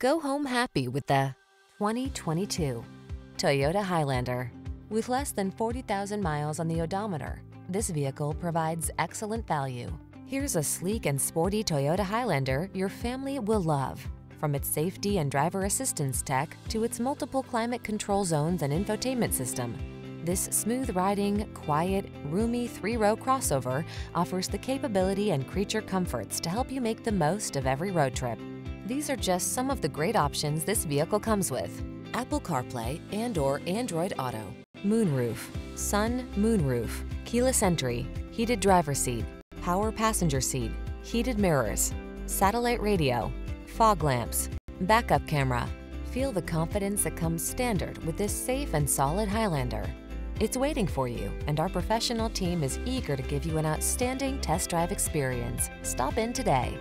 Go home happy with the 2022 Toyota Highlander. With less than 40,000 miles on the odometer, this vehicle provides excellent value. Here's a sleek and sporty Toyota Highlander your family will love. From its safety and driver assistance tech to its multiple climate control zones and infotainment system, this smooth-riding, quiet, roomy three-row crossover offers the capability and creature comforts to help you make the most of every road trip. These are just some of the great options this vehicle comes with. Apple CarPlay and or Android Auto, moonroof, sun moonroof, keyless entry, heated driver seat, power passenger seat, heated mirrors, satellite radio, fog lamps, backup camera. Feel the confidence that comes standard with this safe and solid Highlander. It's waiting for you, and our professional team is eager to give you an outstanding test drive experience. Stop in today.